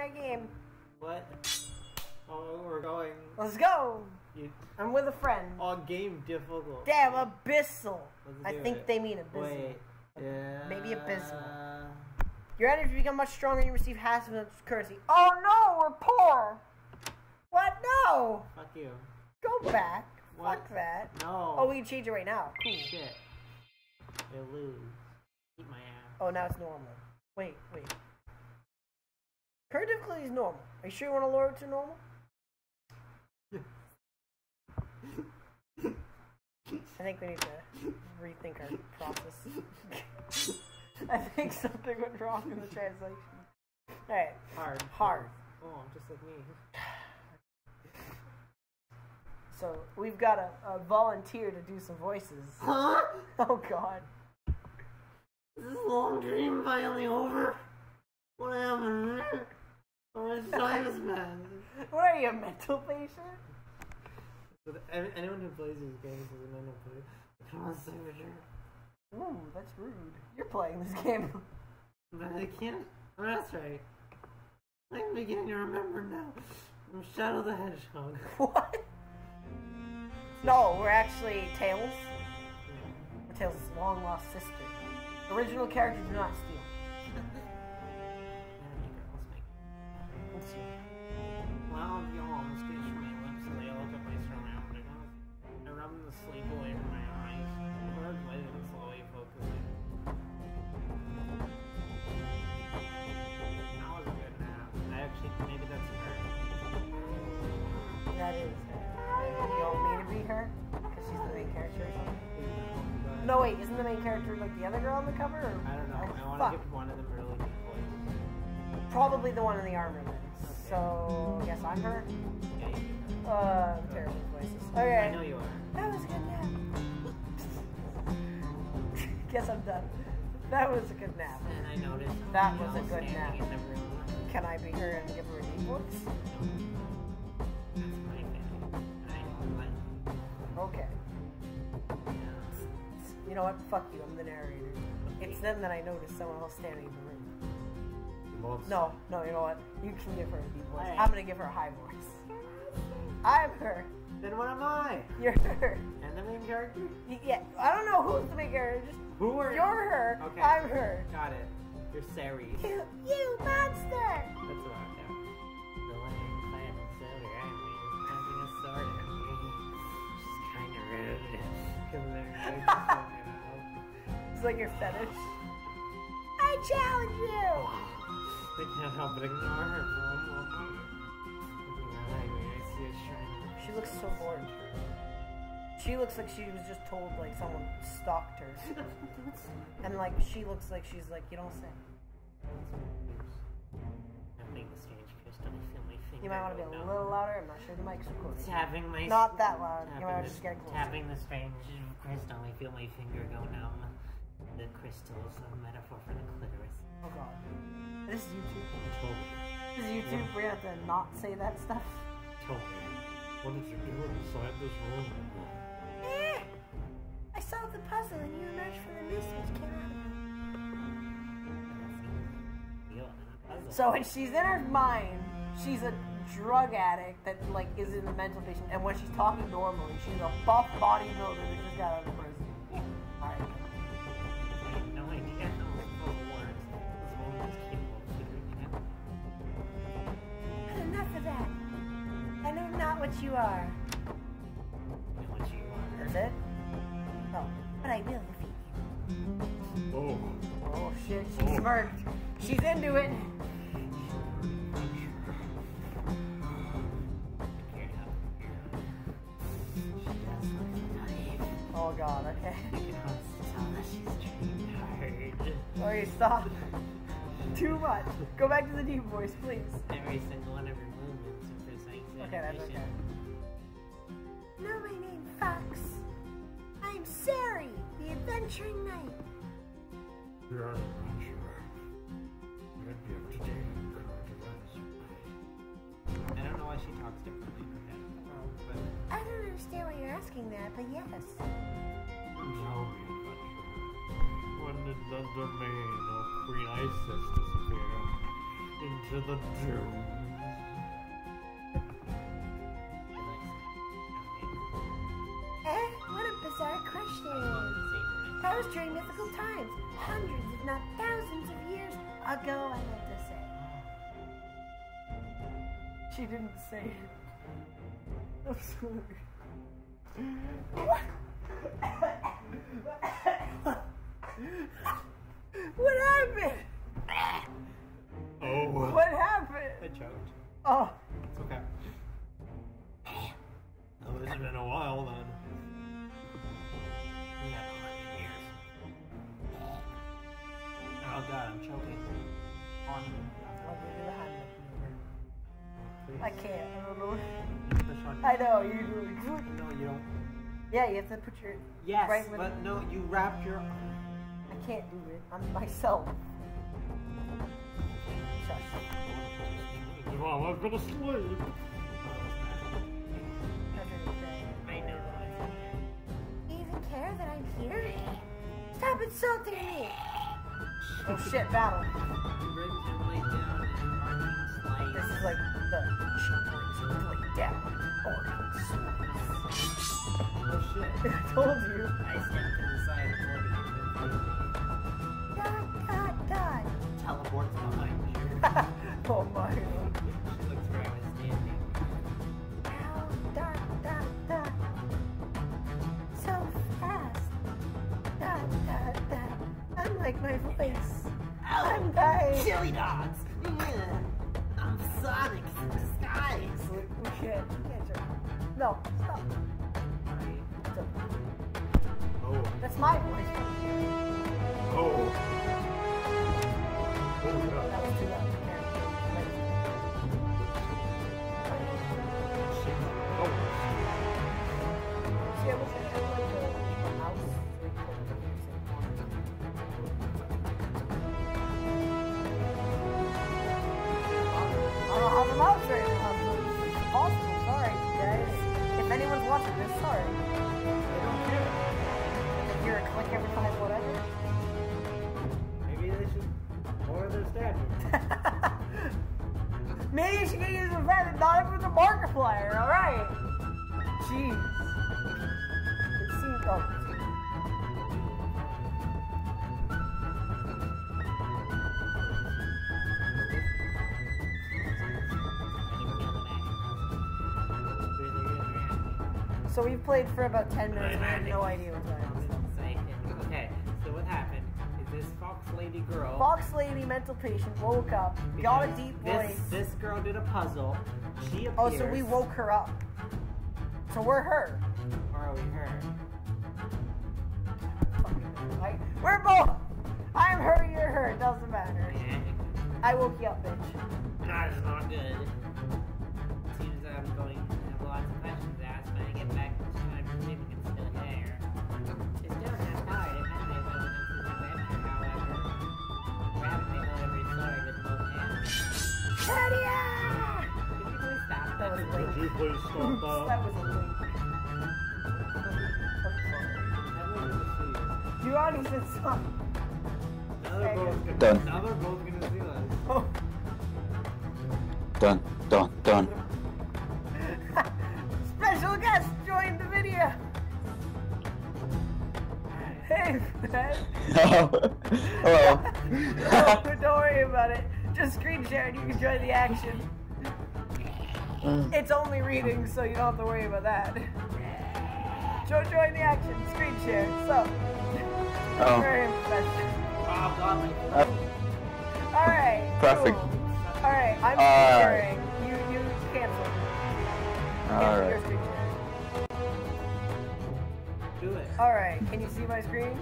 starting a game. What? Oh, we're going. Let's go. You, I'm with a friend. oh, game difficult. Damn, abyssal. I think it. they mean abyssal. Wait. Yeah. Maybe abysmal. Your energy become much stronger. You receive half of its currency. Oh no, we're poor. What? No. Fuck you. Go back. What? Fuck that. No. Oh, we can change it right now. Cool. Shit. You lose. Eat my ass. Oh, now it's normal. Wait, wait. Current difficulty is normal. Are you sure you want to lower it to normal? I think we need to rethink our process. I think something went wrong in the translation. Alright, Hard. hard. Oh, just like me. So we've got a, a volunteer to do some voices. Huh? Oh god. Is this long dream finally over? What happened? What are you, a mental patient? Anyone who plays these games is a mental patient. Come on, signature. Ooh, that's rude. You're playing this game. But I can't. Oh, that's right. I'm beginning to remember now. I'm Shadow the Hedgehog. what? No, we're actually Tails. We're Tails' long lost sister. Original character do not the the. So, I guess I'm hurt. Yeah, you do. Uh, I'm terrible with voices. Okay. I know you are. That was a good nap. Guess I'm done. That was a good nap. And I noticed That was a good nap. in the room. Can I be her and give her a deep voice? That's my thing. I like. Okay. You know what? Fuck you. I'm the narrator. It's then that I noticed someone else standing in the room. No, no. You know what? You can give her a deep voice. Alright. I'm gonna give her a high voice. I'm her. Then what am I? You're her. And the main character? Y- Yeah. I don't know who's the main character. Just Who are you're her. Okay. I'm her. Got it. You're Ceres. That's You, you monster. what I got. The lion clad in silver ivory is pointing a sword at me. Which is kind of rude. Because they're they're just. It's like your fetish. I challenge you. They can't help but ignore her for a moment. Looking I see a shrine. She looks so bored. She looks like she was just told like someone stalked her, and like she looks like she's like you don't say. I'm being the strange crystal. I feel my finger. You might want to be a little louder. I'm not sure the mic's recording. Tapping my Not that loud. You might want to just get closer. tapping the strange crystal, I feel my finger go numb. The crystals, a metaphor for the clitoris. Oh god. This is YouTube. Toby, This is YouTube. We have to not say that stuff. Toby, what did you do inside this room? Eh, I solved the puzzle and you emerged from the mist which came out. So when she's in her mind, she's a drug addict that like is in the mental patient, and when she's talking normally, she's a buff bodybuilder that just got out of prison. Alright. I what you are. Know what you are. That's it? Oh, but I will defeat you. Oh. Oh shit, she's oh. smirked. She's into it. Figured out. She does look naive. Oh god, okay. Oh, you can almost tell that she's. Okay, stop. Too much. Go back to the deep voice, please. Every single one of her movements Okay, that's okay. Know my name, Fox. I'm Sari, the adventuring knight. You're an adventurer. You'd be up to date on current. I don't know why she talks differently in her head. But I don't understand why you're asking that, but yes. Tell me, adventurer. When did the domain of Queen Isis disappear? In to the doom. She didn't say it. I'm sorry. know you do. it. No, you don't. Yeah, you have to put your. Yes, Right with- but no, you wrap your. I can't do it. I'm myself. Shush. Mom, I'm gonna sleep. I know. Do you even care that I'm here? Stop insulting me! Oh shit, battle. Oh shit. I told you. I No, stop. Oh. That's my voice. Oh. Oh That you should get used to not even with the Markiplier, alright? Jeez. It seems oh, So we've played for about 10 minutes and I have no idea what's going on. Lady girl. Fox Lady, mental patient, woke up, got a deep this, voice. This girl did a puzzle. She appears. Oh, so we woke her up. So we're her. Or are we her? Right? We're both. I'm her, you're her. It doesn't matter. I woke you up, bitch. That's not good. Seems I'm going stop That was Would late. you please stop that that? was a link. I'd like to you. You already said stop. Now they're both gonna, Done. Now they're both gonna see us. Oh. Done, done, done. Special guest joined the video. Hey, Fred. Oh. Hello. Don't worry about it. Just screen share and you can join the action. It's only reading, so you don't have to worry about that. Jo- join the action, screen share. So, Oh. very professional. God, my Uh, Alright. Perfect. Cool. Alright, I'm Alright. sharing. You you cancel. Cancel Alright. Do it. Alright, can you see my screen?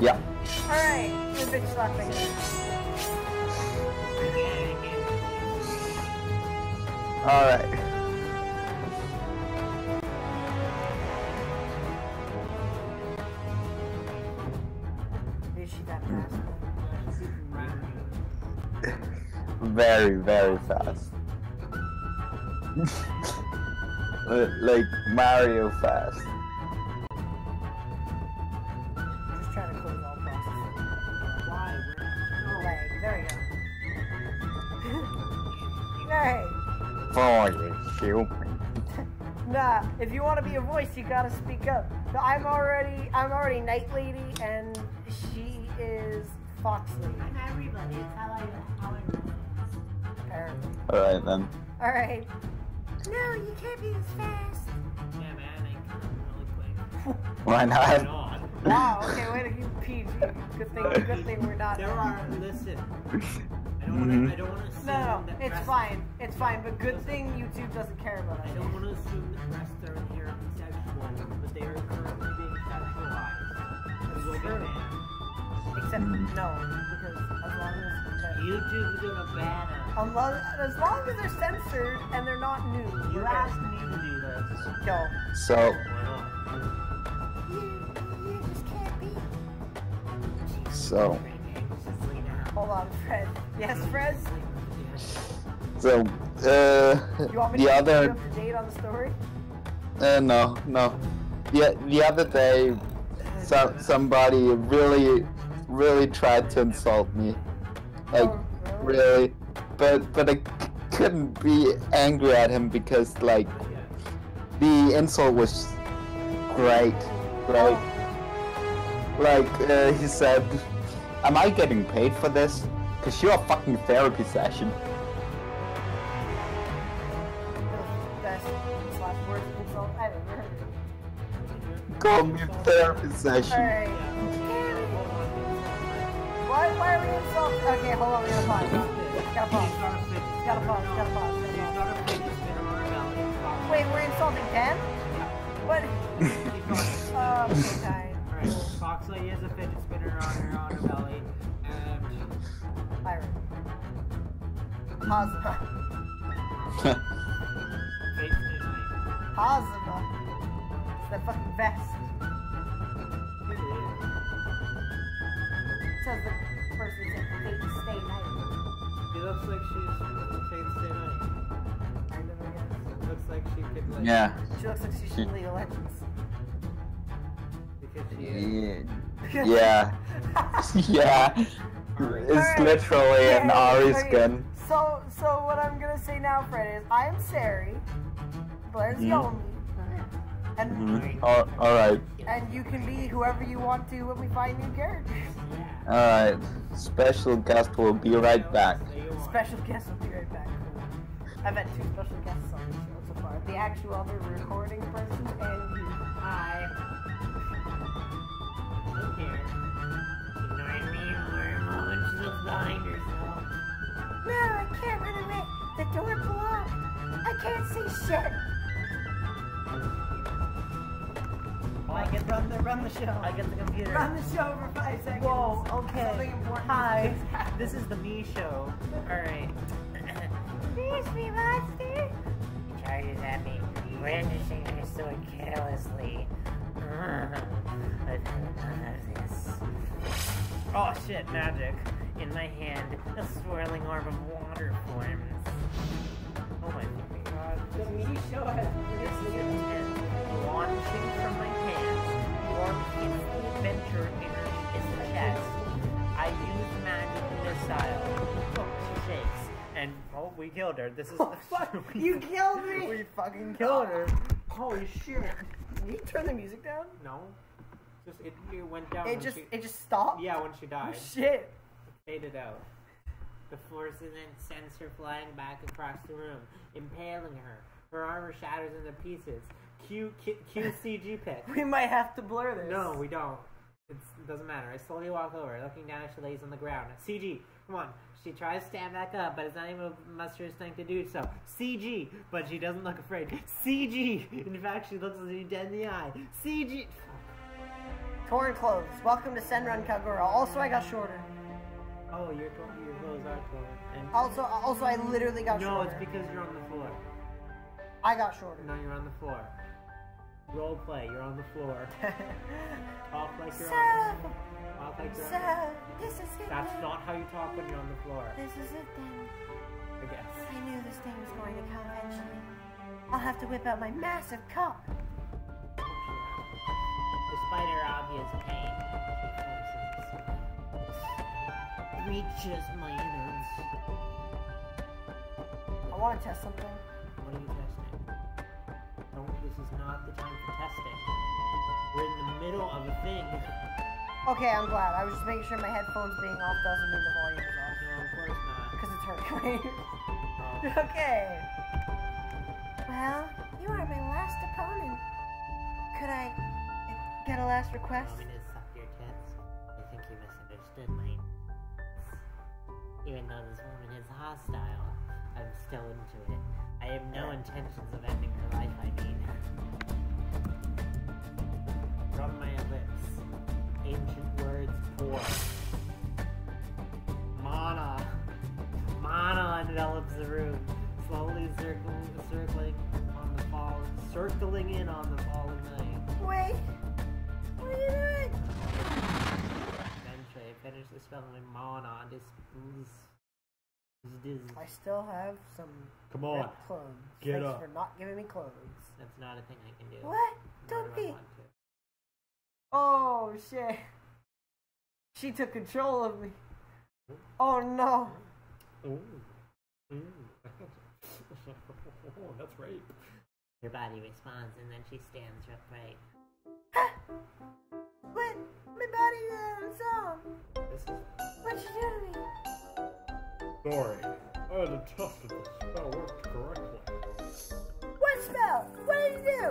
Yeah. Alright, do a bitch slap Alright. Is she that fast? Very, very fast. like Mario fast. If you want to be a voice, you gotta speak up. So I'm already, I'm already Night Lady, and she is Fox Lady. I'm everybody. It's how I how I. Apparently. Alright then. All right. No, you can't be as fast. Yeah, man. I can really quick. Why not? not? Wow. Okay, way to keep PG. Good thing, good thing we're not. There are. Listen. I don't want Mhm. to. I don't want to assume No, no, it's fine. It's fine. But good thing YouTube doesn't care about it. I don't want to assume that breasts are inherently sexual, but they are currently being sexualized. We will True. Except no, because as long as YouTube's gonna ban us. unless, as long as they're censored and they're not new. You we're asked me to do this. Yo. So, You, you just can't be. so, Hold on, Fred. Yes, Fred. so, uh, You want me the to other, keep you up to date on the story? uh, no, no. The, the other day, so, somebody really, really tried to insult me. Like, Oh, really. But, but I c- couldn't be angry at him because, like, the insult was great. Like, like uh, he said, "Am I getting paid for this? Cause you're a fucking therapy session." Best slash worst insult I've ever heard. Call me a therapy session. Alright. Why, why are we insulting? Okay, hold on, we gotta pause. Gotta pause. Gotta pause, gotta pause, gotta pause. Wait, we're insulting Dan? What? Oh, okay, kind. Alright, Fox Lady has a fidget spinner on her on her belly, Byron. Hazma. Fate's New Night. Hazma. It's that fucking vest. It says the person said fate stay night. She looks like she's Fate's New Night. Kind of, I guess. Looks like she could like Yeah. She looks like she's from League of Legends. because she is. Yeah. Yeah. It's Alright. literally an Ahri okay. skin. So, so what I'm gonna say now, Fred, is I am Sari, Blair's Mhm. Yomi, and Mhm. Al- Alright. and you can be whoever you want to when we find new characters. Alright. Special guest will be right back. There you are. Special guest will be right back. I've had two special guests on the show so far: the actual other recording person and you. Can't see shit. I can run the run the show. I get the computer. Run the show for five seconds. Whoa, okay. Hi. This is the me show. Alright. Excuse me, monster. He charges at me, brandishing her sword carelessly. I've had enough of this. Oh shit, magic. In my hand, a swirling orb of water forms. Oh my killed her. This is Oh, fuck. You killed me. we fucking killed her. Holy shit. Can you turn the music down? No. Just it, it went down. It just she, it just stopped. yeah when she died. Oh died. shit. faded out. The force then sends her flying back across the room, impaling her. Her armor shatters into pieces. Q, Q, Q CG pick. We might have to blur this. No, we don't. It's, it doesn't matter. I slowly walk over, looking down as she lays on the ground. CG, come on. She tries to stand back up, but is not able to muster her strength to do so. CG, but she doesn't look afraid. CG, in fact, she looks as if dead in the eye. CG. Torn clothes. Welcome to Senran Kagura. Also, I got shorter. Oh, your your clothes are torn. Also, also, I literally got no, shorter. No, it's because you're on the floor. I got shorter. No, you're on the floor. Role play. You're on the floor. Talk like you're so, on. Talk like you're so this is it. That's then. not how you talk when you're on the floor. This is it then. I guess. I knew this thing was going to come eventually. I'll have to whip out my massive cup. Despite her obvious pain, she reaches my innards. I want to test something. What are you testing? Don't. This is not the time for testing. We're in the middle of a thing. Okay, I'm glad. I was just making sure my headphones being off doesn't mean the volume is off. No, of course not. Because it's hurting me. Oh. okay. Well, you are my last opponent. Could I get a last request? Want me to suck your tits? I think you misunderstood my. Even though this woman is hostile, I'm still into it. I have no intentions of ending her life, I mean. Pour. Mana. Mana envelops the room, slowly circling, circling on the fall, circling in on the fallen night. Wait. What are you doing? Eventually, I finish the spell with mana. This, I still have some Come on. red clothes. Get Thanks up. for not giving me clothes. That's not a thing I can do. What? Don't be. Oh shit. She took control of me. Oh no. Ooh. Ooh. oh, that's rape. Your body responds, and then she stands upright. What? My body did on song. This is What'd you do to me? sorry. I had to test if the spell worked correctly. What spell? What did you do?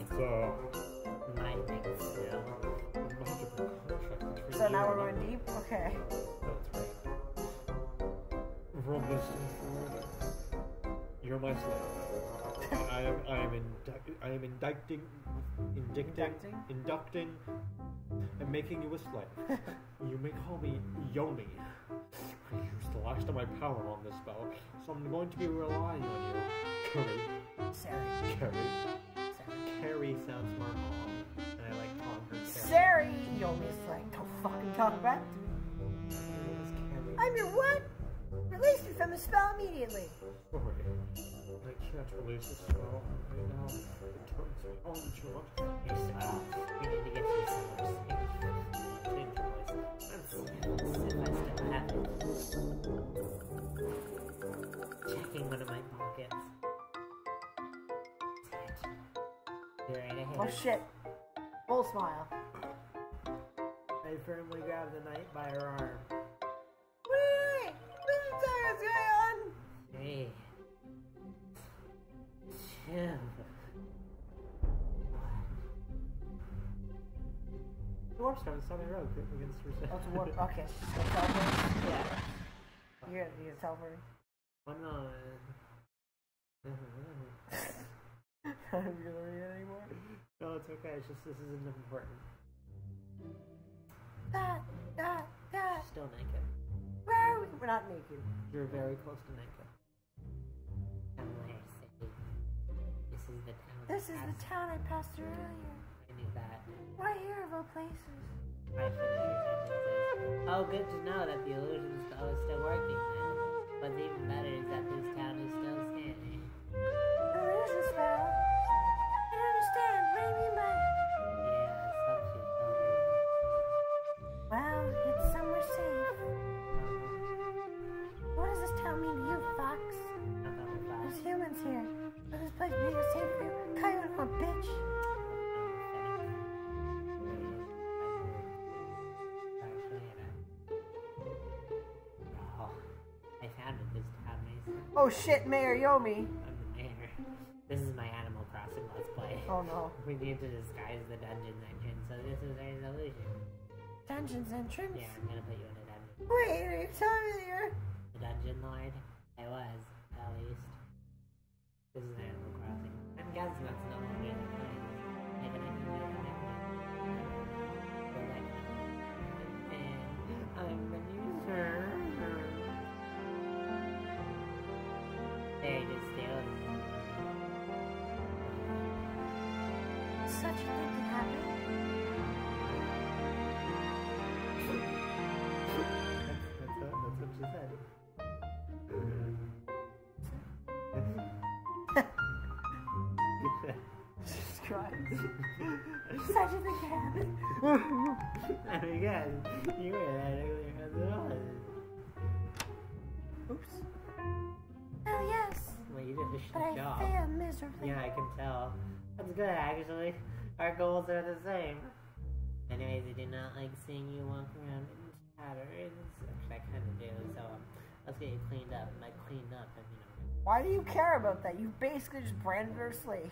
It's uh, now we're going deep? Okay. That's right. Forward, you're my slave. I am, I am, indi- I am indicting, indicting, Inducting? inducting, and making you a slave. you may call me Yomi. I used the last of my power on this spell, so I'm going to be relying on you. Carrie, Sari. Carrie. Carrie sounds more calm, and I like calling her Carrie. Sari! Yomi's like, don't fucking talk back to me. Her name is Carrie. I'm your what? Release me from the spell immediately. sorry. I can't release this spell right now. It turns me on too much. You're We need to get you somewhere safe. Change your voice. I'm so if I still have it. Checking one of my pockets. You're right ahead. Oh shit. Full smile. I firmly grab the knight by her arm. You? What is going on? Warp Stone is on the road against her. Oh, it's a warp. Okay, she's gonna tell me. Yeah. You're gonna, tell her. Oh. I'm gonna read it anymore. no, it's okay. It's just this isn't important. Still naked. Where are we? We're not naked. You're very close to naked. Somewhere city. This is the town. This is the town I passed through earlier. I knew that. Why here of all places? I finished your sentences. Oh, good to know that the illusion spell is still working then. What's even better is that this town I founded Mason. Oh shit, Mayor Yomi. I'm the mayor. This is my Animal Crossing Let's Play. Oh no. We need to disguise the dungeon's entrance, so this is our solution. Dungeon's entrance? Yeah, I'm gonna put you in a dungeon. Wait, are you telling me you're... The dungeon lord? I was, at least. This is Animal Crossing. I'm guessing that's no longer the case. Maybe I can do it next And I'm the Such a thing can happen. Mean, guys, you were that earlier as well. Oops. Oh yes. Well, you just efficient But I job. miserably. Yeah, I can tell. That's good, actually. Our goals are the same. Anyways, I do not like seeing you walk around in tatters. Actually, I kind of do, so um, let's get you cleaned up. And By cleaned up, I mean, Why do you care about that? You basically just branded her slave.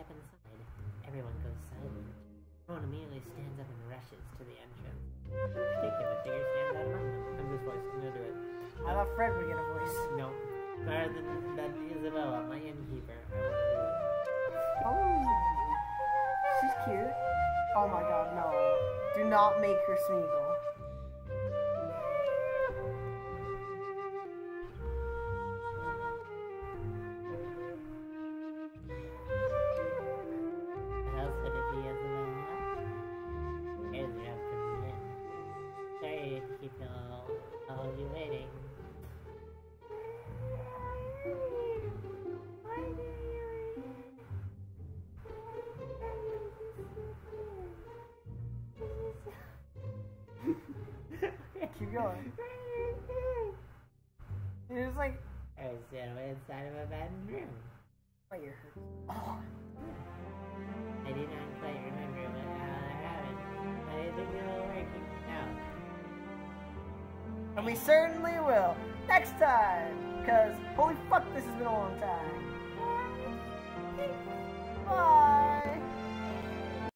Step inside, everyone goes silent. Everyone immediately stands up and rushes to the entrance. Particular figure stands out among them. I'm this voice. I'm gonna do it. I thought Fred would get a voice. No. Better than, than Isabella, my innkeeper. I want to do it. Oh, she's cute. Oh my god, no. Do not make her Smeagol. You waiting. Certainly will next time. Cause holy fuck, this has been a long time.